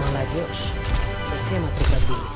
próxima. Você é uma pesadinha.